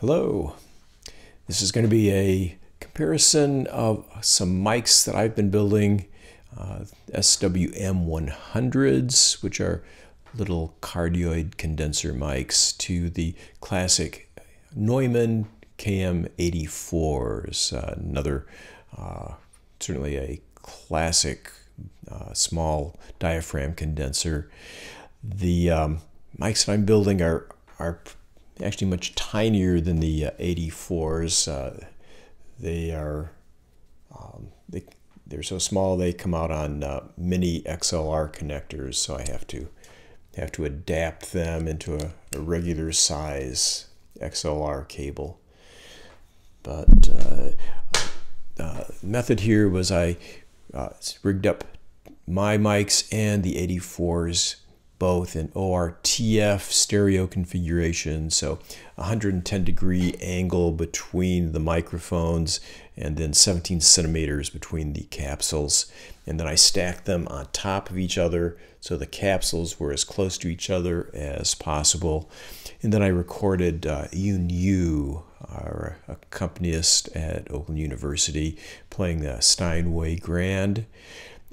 Hello. This is going to be a comparison of some mics that I've been building, uh, SWM100s, which are little cardioid condenser mics, to the classic Neumann KM84s, uh, another uh, certainly a classic uh, small diaphragm condenser. The um, mics that I'm building are are actually much tinier than the uh, 84s. Uh, they are um, they, they're so small they come out on uh, mini XLR connectors, so I have to have to adapt them into a, a regular size XLR cable. But uh, uh, method here was I uh, rigged up my mics and the 84s both in ORTF stereo configuration, so 110 degree angle between the microphones and then 17 centimeters between the capsules. And then I stacked them on top of each other so the capsules were as close to each other as possible. And then I recorded uh, Yu, our accompanist at Oakland University, playing the Steinway Grand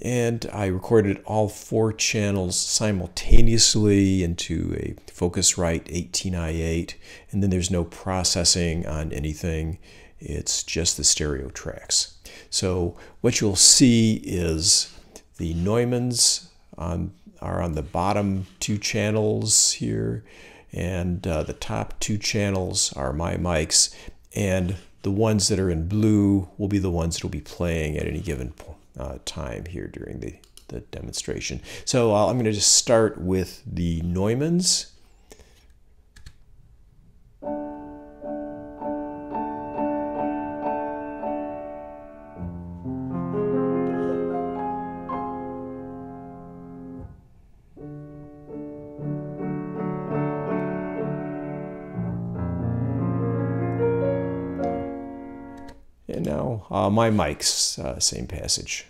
and I recorded all four channels simultaneously into a Focusrite 18i8 and then there's no processing on anything. It's just the stereo tracks. So what you'll see is the Neumanns on, are on the bottom two channels here. And uh, the top two channels are my mics. And the ones that are in blue will be the ones that will be playing at any given point uh, time here during the, the demonstration. So uh, I'm going to just start with the Neumanns. And now uh, my mics, uh, same passage.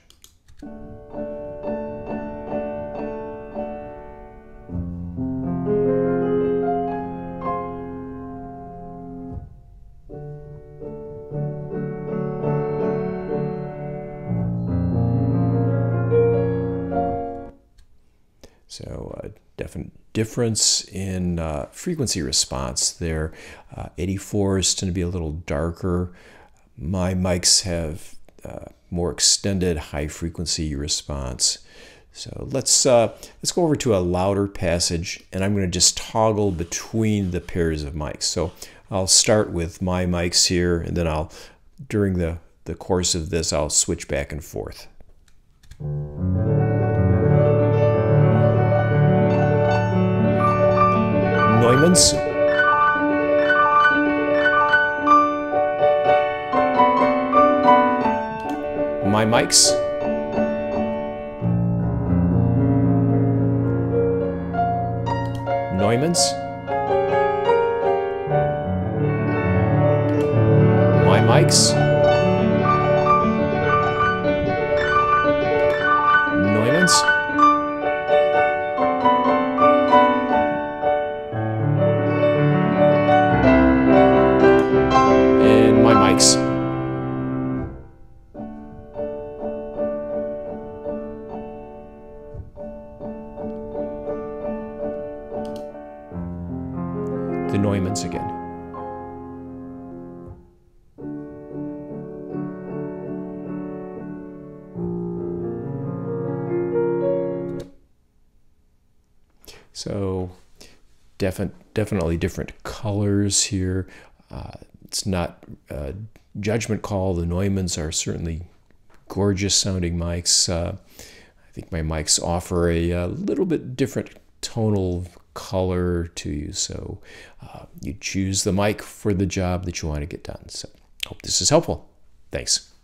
So a uh, definite difference in uh, frequency response there. Uh, 84s tend to be a little darker my mics have uh, more extended high frequency response. So let's uh, let's go over to a louder passage, and I'm going to just toggle between the pairs of mics. So I'll start with my mics here, and then I'll during the the course of this I'll switch back and forth. Neumanns. My mics. Neumanns. My mics. The Neumanns again. So defi definitely different colors here. Uh, it's not a judgment call. The Neumanns are certainly gorgeous sounding mics. Uh, I think my mics offer a, a little bit different tonal color to you. So uh, you choose the mic for the job that you want to get done. So hope this is helpful. Thanks.